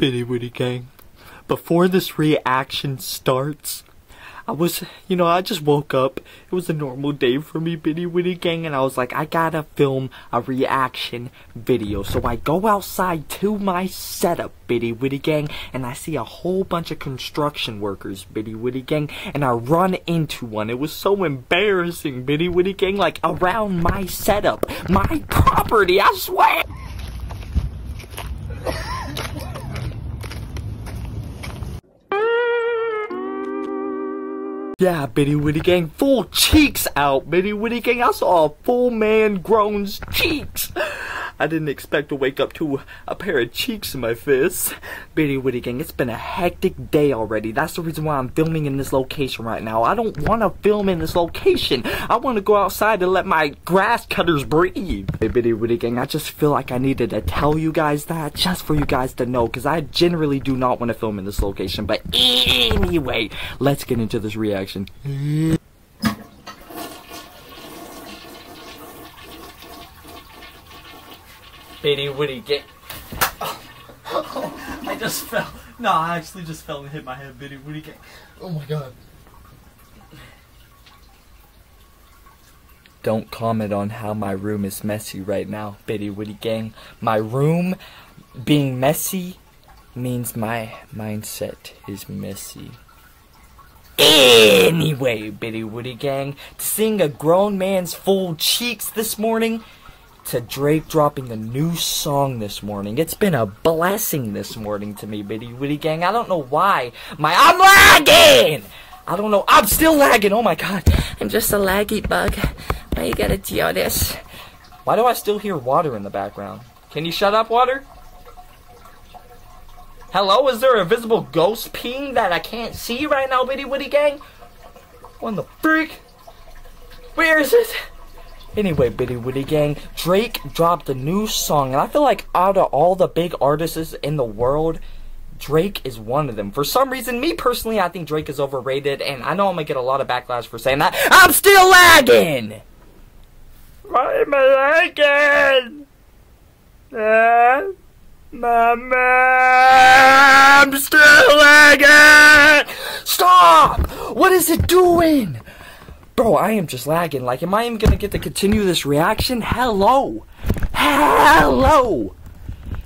Bitty Witty Gang. Before this reaction starts, I was, you know, I just woke up. It was a normal day for me, Bitty Witty Gang, and I was like, I gotta film a reaction video. So I go outside to my setup, Bitty Witty Gang, and I see a whole bunch of construction workers, Bitty Witty Gang, and I run into one. It was so embarrassing, Bitty Witty Gang, like around my setup, my property, I swear! Yeah, Bitty Witty Gang, full cheeks out, Bitty Witty Gang. I saw a full man grown's cheeks. I didn't expect to wake up to a pair of cheeks in my face. Bitty Witty Gang, it's been a hectic day already. That's the reason why I'm filming in this location right now. I don't want to film in this location. I want to go outside and let my grass cutters breathe. Hey, Bitty Witty Gang, I just feel like I needed to tell you guys that just for you guys to know because I generally do not want to film in this location. But anyway, let's get into this reaction. Bitty Witty get. Oh, I just fell. No, I actually just fell and hit my head. Bitty Witty get. Oh my god. Don't comment on how my room is messy right now, Bitty Witty Gang. My room being messy means my mindset is messy. Anyway, Bitty Witty Gang, seeing a grown man's full cheeks this morning to Drake dropping a new song this morning. It's been a blessing this morning to me, Bitty Witty Gang. I don't know why. My I'm lagging! I don't know. I'm still lagging. Oh my god. I'm just a laggy bug. Why you gotta do this? Why do I still hear water in the background? Can you shut up, water? Hello? Is there a visible ghost peeing that I can't see right now, Bitty Witty Gang? What the freak? Where is it? Anyway, Bitty Witty Gang, Drake dropped a new song, and I feel like out of all the big artists in the world, Drake is one of them. For some reason, me personally, I think Drake is overrated, and I know I'm gonna get a lot of backlash for saying that. I'm still lagging! Why am I lagging? Uh, Mama, I'm still lagging! Stop! What is it doing? Bro, I am just lagging. Like, am I even gonna get to continue this reaction? Hello! Hello!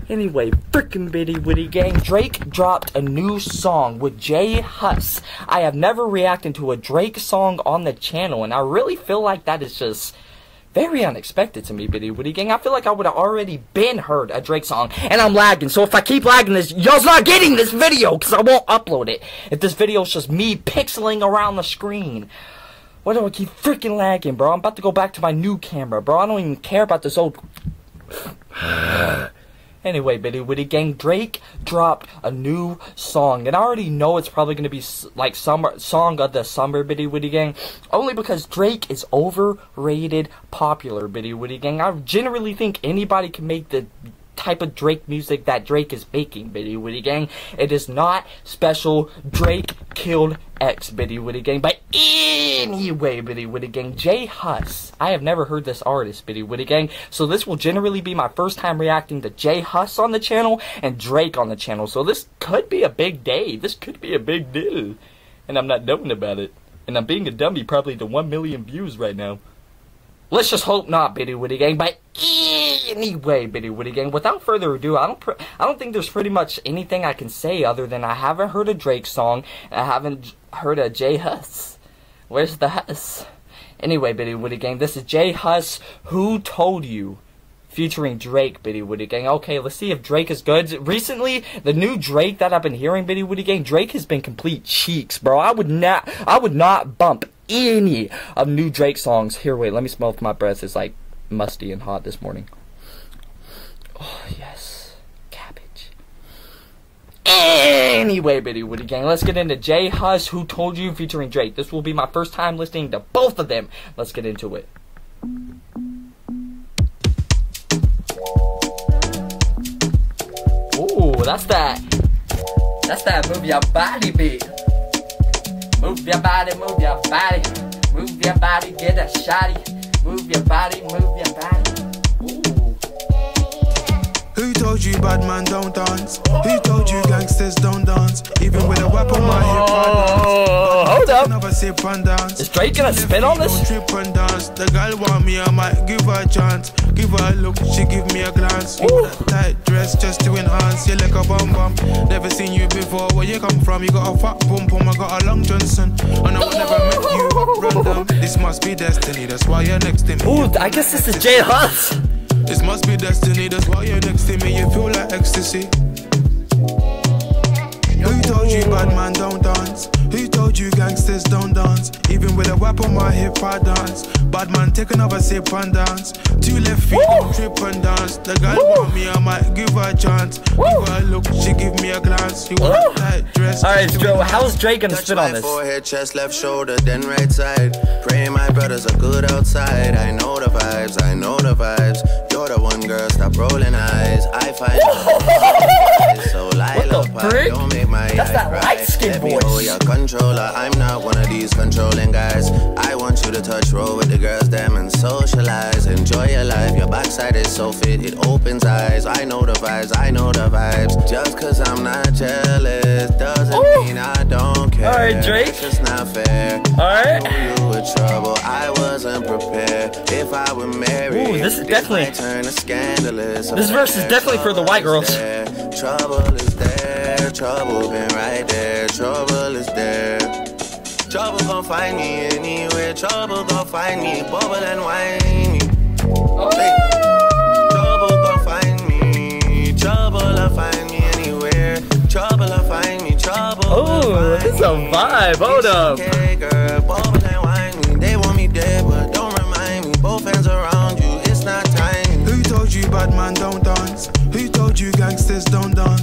Anyway, frickin' bitty witty gang, Drake dropped a new song with J Hus. I have never reacted to a Drake song on the channel, and I really feel like that is just very unexpected to me, Bitty Witty Gang. I feel like I would have already been heard a Drake song, and I'm lagging. So if I keep lagging this, y'all's not getting this video, because I won't upload it. If this video is just me pixeling around the screen. Why do I keep freaking lagging, bro? I'm about to go back to my new camera, bro. I don't even care about this old... Anyway, Bitty Witty Gang, Drake dropped a new song, and I already know it's probably going to be like summer song of the summer, Bitty Witty Gang, only because Drake is overrated popular, Bitty Witty Gang. I generally think anybody can make the type of Drake music that Drake is making, Bitty Witty Gang. It is not special. Drake killed X, Bitty Witty Gang. But anyway, Bitty Witty Gang, J Hus. I have never heard this artist, Bitty Witty Gang. So this will generally be my first time reacting to J Hus on the channel and Drake on the channel. So this could be a big day. This could be a big deal. And I'm not knowing about it. And I'm being a dummy probably to 1 million views right now. Let's just hope not, Bitty Witty Gang. But anyway, Bitty Witty Gang, without further ado, I don't I don't think there's pretty much anything I can say other than I haven't heard a Drake song, I haven't heard a J Hus. Where's the Hus? Anyway, Bitty Witty Gang, this is J Hus. Who told you? Featuring Drake, Bitty Witty Gang. Okay, let's see if Drake is good. Recently, the new Drake that I've been hearing, Bitty Witty Gang, Drake has been complete cheeks, bro. I would not, I would not bump any of new Drake songs. Here, wait, let me smell if my breath is like musty and hot this morning. Oh, yes. Anyway, Bitty Witty Gang, let's get into J Hus, Who Told You, featuring Drake. This will be my first time listening to both of them. Let's get into it. Ooh, that's that. That's that move your body beat. Move your body, move your body. Move your body, get a shotty. Move your body, move your body. Told you bad man don't dance? Who told you gangsters don't dance. Even with a weapon, my hip Oh, hold up. Never sip and dance. Is Drake gonna spin on this? trip and dance. The girl want me, I might give her a chance. Give her a look, she give me a glance. You a tight dress just to enhance. You like a bum bum. Never seen you before. Where you come from? You got a fat bum bum. I got a long Johnson. And I would never met you random. This must be destiny. That's why you're next to me. Ooh, I guess this is J Hus. This must be destiny, that's why you're next to me, you feel like ecstasy. Who told you bad man don't dance? Who told you gangsters don't dance? Even with a weapon, my hip I dance. Bad man, take another sip and dance. Two left feet, don't trip and dance. The girl want me, I might give her a chance. Give her a look, she give me a glance. She want a tight dress. Alright, just Joe, how's Drake gonna Touch spin my on this? forehead, chest, left shoulder, then right side. Pray brothers are good outside. I know the vibes, I know the vibes. You're the one girl, stop rolling eyes. I find you so Lila, the don't make my That's eyes that light-skinned Let me your controller. I'm not one of these controlling guys. I want you to touch roll with the girls, them and socialize. Enjoy your life. Your backside is so fit, it opens eyes. I know the vibes, I know the vibes. Just cause I'm not jealous doesn't Ooh. mean I don't care. Alright, Drake. It's just not fair. Alright. You were trouble. I wasn't prepared. If I were married, Ooh, this is definitely- might turn to scandalous. This verse is definitely for the white girls. There. Trouble is there. Trouble been right there. Trouble is there. Trouble gon' find me anywhere. Trouble gon' find me. Bubble and whiny. Oh, this is a vibe. Hold up. Okay, girl, bubble and whiny. They want me dead, but don't remind me. Both hands around you. It's not time. Who told you bad man don't dance? Who told you gangsters don't dance?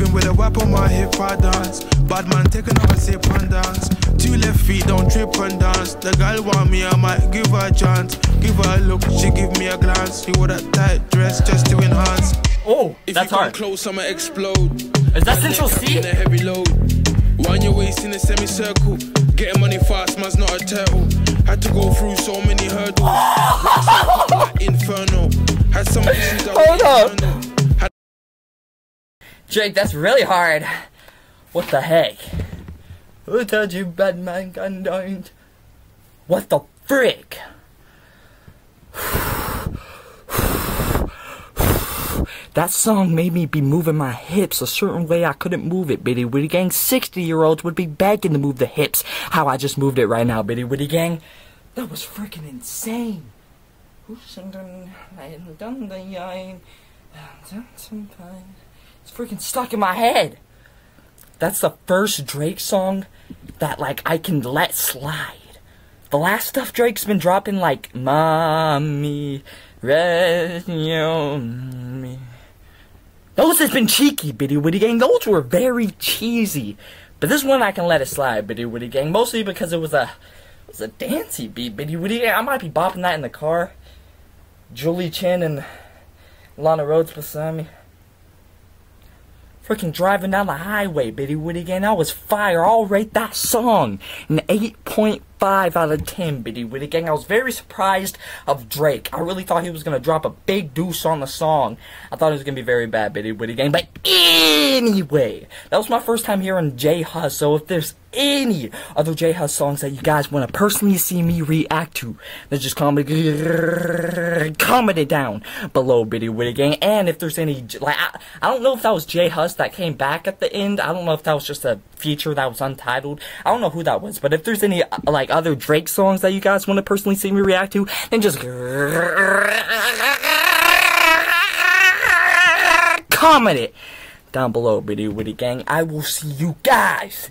Even with a weapon, my hip I dance. Bad man, take another sip and dance. Two left feet, don't trip and dance. The girl want me, I might give her a chance. Give her a look, she give me a glance. She wore that tight dress just to enhance. Oh, If that's you come hard. close, I'ma explode. Is that Central Cee? In a heavy load. Wind your waist in a semicircle. Getting money fast, man's not a turtle. Had to go through so many hurdles. Rocks up like Inferno. Had some issues that Hold up. Jake, that's really hard. What the heck? Who told you Batman gun don't? What the frick? That song made me be moving my hips a certain way I couldn't move it, Bitty Witty Gang. 60 year olds would be begging to move the hips how I just moved it right now, Bitty Witty Gang. That was freaking insane. Who's singing? I. It's freaking stuck in my head. That's the first Drake song that like I can let slide. The last stuff Drake's been dropping like Mommy rescue me. Those has been cheeky, Bitty Witty Gang. Those were very cheesy. But this one I can let it slide, Bitty Witty Gang. Mostly because it was a it was a dancey beat, Bitty Witty Gang. I might be bopping that in the car. Julie Chen and Lana Rhoades beside me. Freaking driving down the highway, Bitty Witty Gang. That was fire. I'll rate that song an 8.5 out of 10, Bitty Witty Gang. I was very surprised of Drake. I really thought he was going to drop a big deuce on the song. I thought it was going to be very bad, Bitty Witty Gang. But anyway, that was my first time hearing J Hus. So if there's any other J Hus songs that you guys want to personally see me react to, then just comment, comment it down below, Bitty Witty Gang. And if there's any, like, I, I don't know if that was J Hus that came back at the end. I don't know if that was just a feature that was untitled. I don't know who that was. But if there's any, uh, like, other Drake songs that you guys want to personally see me react to, then just comment it down below, Bitty Witty Gang. I will see you guys.